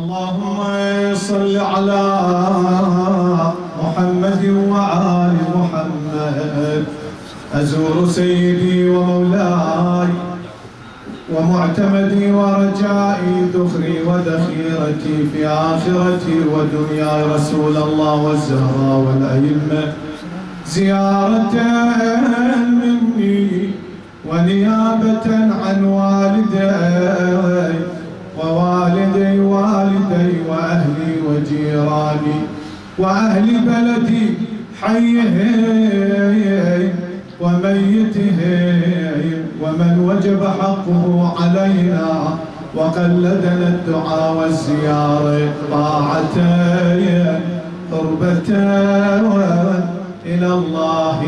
اللهم صل على محمد وآل محمد. أزور سيدي ومولاي ومعتمدي ورجائي ذخري وذخيرتي في آخرتي ودنياي رسول الله والزهراء والأئمة. زيارة مني وقلدنا الدعاء والزيارة طاعة قربة إلى الله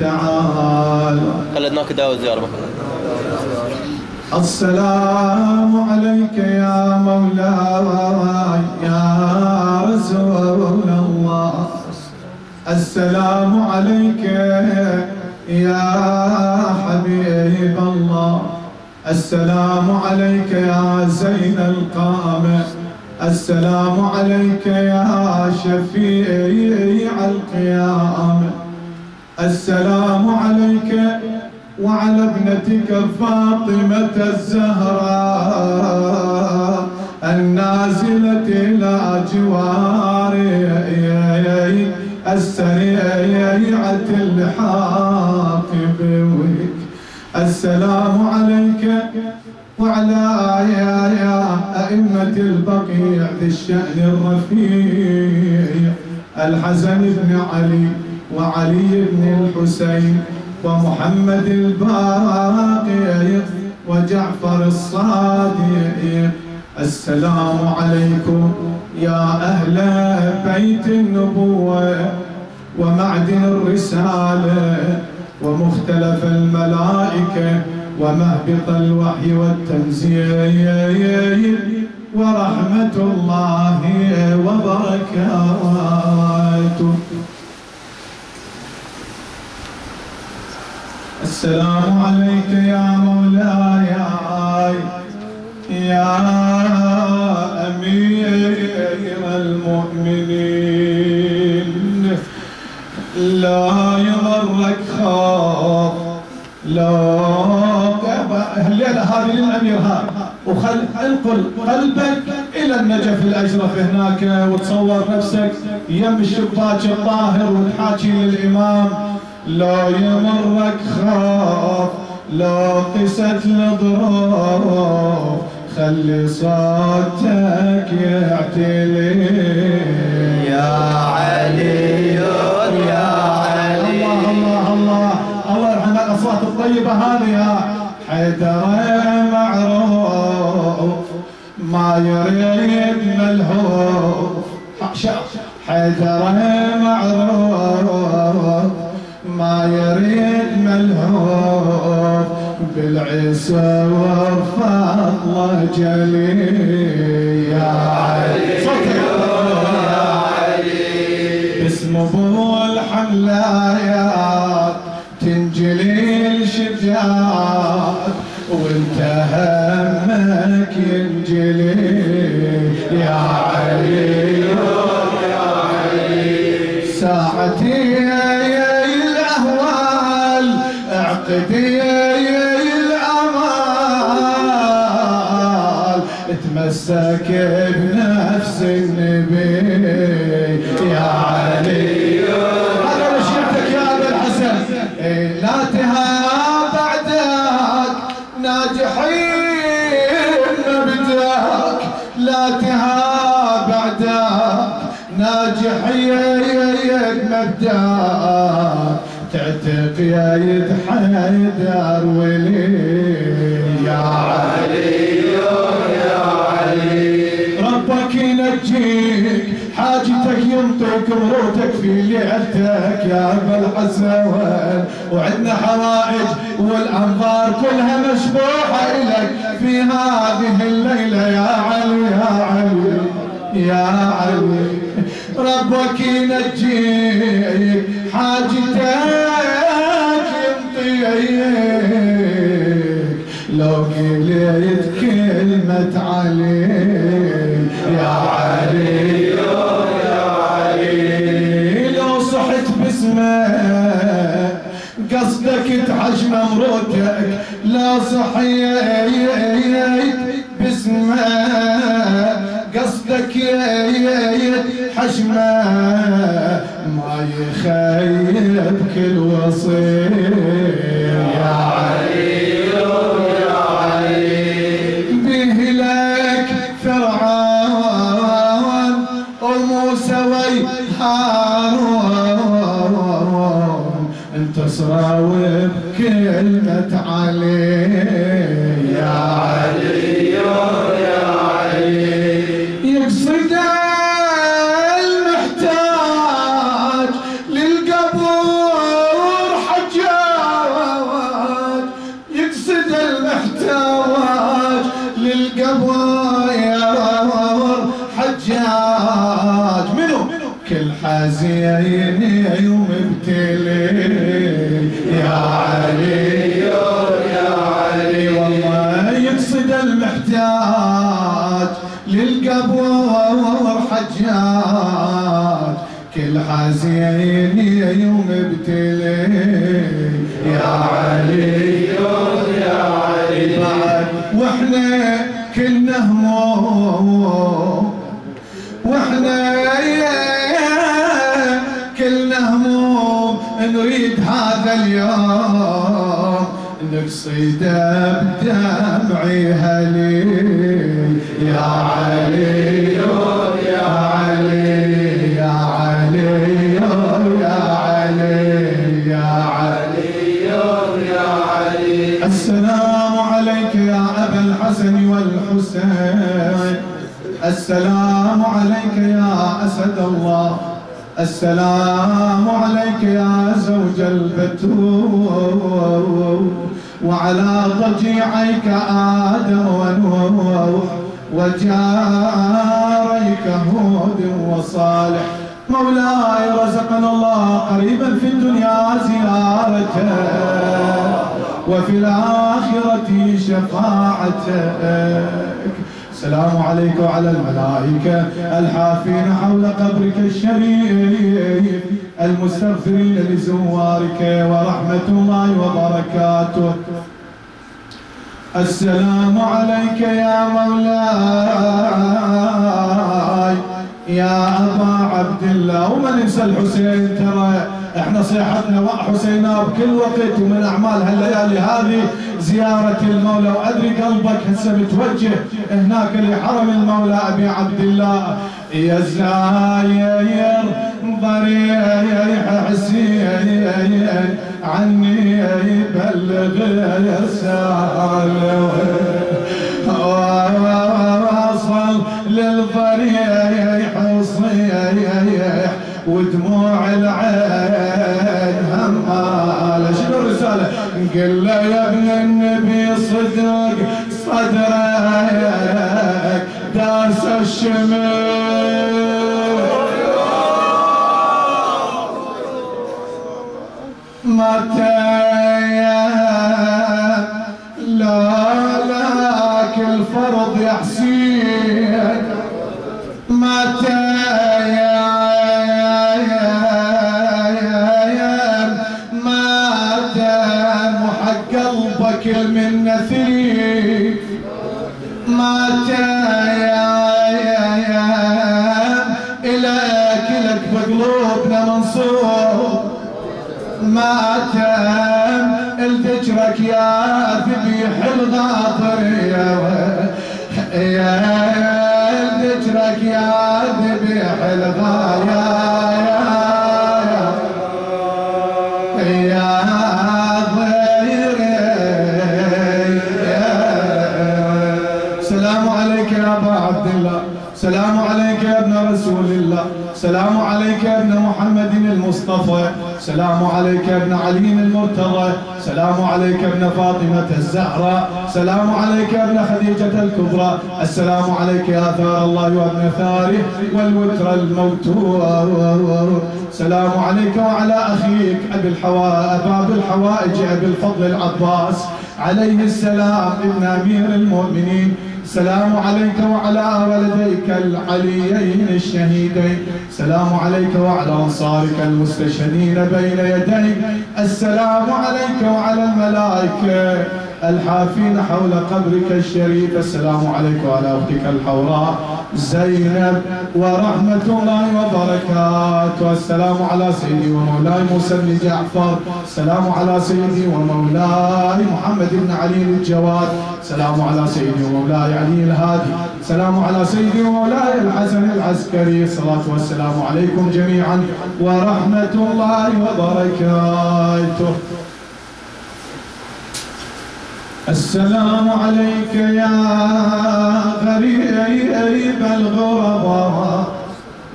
تعالى. قلدناك دعوة زيارة بكرة السلام عليك يا مولاي يا رسول الله. السلام عليك يا حبيب الله. السلام عليك يا زين القامة السلام عليك يا شفيع القيامة السلام عليك وعلى ابنتك فاطمة الزهراء النازلة إلى جواري السريعة الحاق بك. السلام عليك وعلى يا يا أئمة البقيع ذي الشأن الرفيع الحسن بن علي وعلي بن الحسين ومحمد الباقي وجعفر الصادق. السلام عليكم يا أهل بيت النبوة ومعدن الرسالة ومختلف الملائكة ومهبط الوحي والتنزيل ورحمة الله وبركاته. السلام عليك يا مولاي. الليلة هذه للأمير هذا. وخل انقل قلبك إلى النجف الأشرف هناك وتصور نفسك يم الشباك الطاهر وتحاكي للإمام. لا يمرك خاف لا قست الظروف خلي صوتك يعتلي. يا علي يا علي. الله الله الله. الله يرحم الأصوات الطيبة هذه حيدر معروف ما يريد ملهوف حيدر معروف ما يريد ملهوف بالعيسى والفضل جلي يا علي. يا علي. باسم أبو الحملايات وانت همك ينجلي يا علي يا علي ساعتي الأهوال اعقدي الأمال تمسك بنفس النبي مبداك تعتق يا يد حيدر ولي. يا علي ربك ينجيك حاجتك ينطيك مروتك في ليلتك يا أبا الحسن. وعندنا حوائج والأنظار كلها مشبوحة الك في هذه الليلة. يا علي يا علي يا علي. ربك ينجيك حاجتك يمطيك لو قليت كلمة علي يا علي يا علي. لو صحت باسمه قصدك تعجم مرتك لا صحيت يخيب كل وصيه كل حزين يوم ابتلي. يا علي يا علي. بعد وإحنا كلنا هموم. وإحنا كلنا هموم. نريد هذا اليوم. نقصد بدمعي هلي يا علي. والحسين. السلام عليك يا أسد الله. السلام عليك يا زوج البتول. وعلى ضجيعيك آدم ونوح. وجاريك هود وصالح. مولاي رزقنا الله قريبا في الدنيا زيارته وفي الآخرة شفاعتك. السلام عليك وعلى الملائكة الحافين حول قبرك الشريف المستغفرين لزوارك ورحمة الله وبركاته. السلام عليك يا مولاي يا أبا عبد الله وما ننسى الحسين ترى إحنا صيحتنا حسينا بكل وقت ومن أعمال هالليالي هذه زيارة المولى. وأدري قلبك هسه متوجه هناك لحرم المولى أبي عبد الله يا زاير ضريح حسين عني بلغ رسالة قل له يا ابن النبي صدق صدرك داس الشمس. متى لا لك الفرض يا سلام عليك يا ابن محمد المصطفى. سلام عليك يا ابن علي المرتضى. سلام عليك يا ابن فاطمة الزهراء. سلام عليك يا ابن خديجة الكبرى. السلام عليك يا ثار الله وابن ثاره والوتر الموتور. سلام عليك وعلى أخيك أبي الحوائج باب الحوائج أبي الفضل العباس. عليه السلام ابن أمير المؤمنين. سلام عليك وعلى ولديك العليين الشهيدين. سلام عليك وعلى أنصارك المستشهدين بين يديك. السلام عليك وعلى الملائكة. الحافين حول قبرك الشريف. السلام عليك وعلى أختك الحوراء زينب ورحمة الله وبركاته. السلام على سيدي ومولاي موسى بن جعفر. السلام على سيدي ومولاي محمد بن علي الجواد. السلام على سيدي ومولاي علي الهادي. السلام على سيدي ومولاي الحسن العسكري. الصلاة والسلام عليكم جميعا ورحمة الله وبركاته. السلام عليك يا غريب الغرباء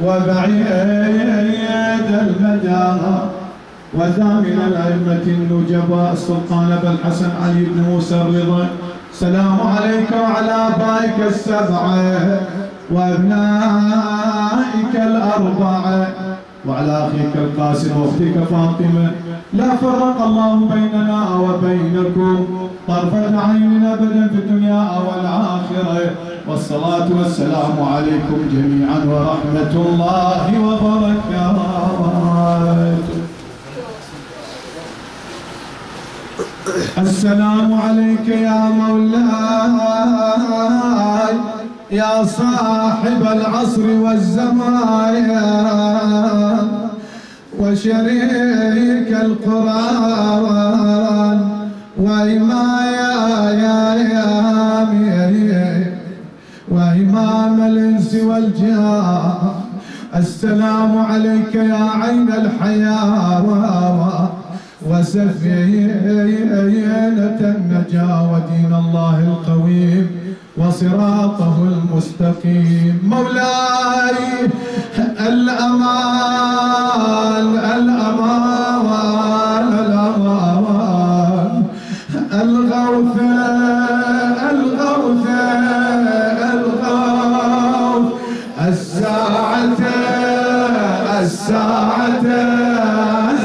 وبعيد المدى وذامن الأئمة النجباء السلطان أبا الحسن علي بن موسى الرضا. سلام عليك وعلى آبائك السبعة وأبنائك الأربعة وعلى أخيك القاسم وأختك فاطمة. لا فرق الله بيننا وبينكم. طرفة عين أبدا في الدنيا والآخرة. والصلاة والسلام عليكم جميعا ورحمة الله وبركاته. السلام عليك يا مولاي يا صاحب العصر والزمان وشريك القرآن. وإمام وإمام الإنس والجان السلام عليك يا عين الحياة. وسفينة النجاة ودين الله القويم وصراطه المستقيم. مولاي الأمان الأمان. الساعة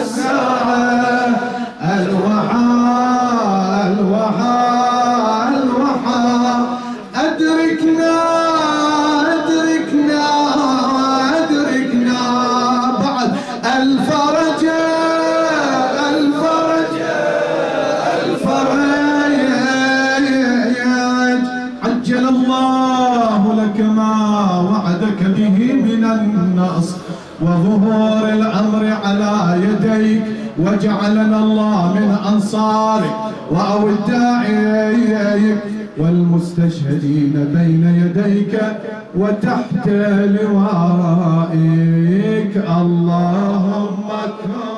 الساعة الوحى الوحى. الوحى أدركنا أدركنا أدركنا بعد الفرج الفرج الفرج. عجل الله لك ما وعدك به من النصر. وظهور الأمر على يديك وجعلنا الله من أنصارك وأودائك والمستشهدين بين يديك وتحت لوائك. اللهم كن